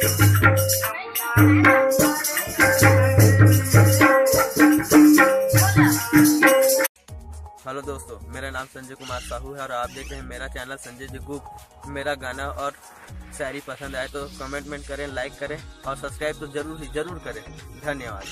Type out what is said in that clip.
Hello दोस्तों, मेरा नाम संजय कुमार साहू है और आप देख रहे हैं मेरा चैनल संजय जिगुप मेरा गाना और शायरी पसंद आए तो कमेंट करें लाइक करें और सब्सक्राइब तो ज़रूर ही ज़रूर करें। धन्यवाद।